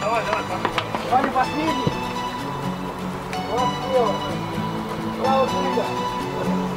Давай, давай, пошли. Ваня последний. Вот, вот. Право, двига.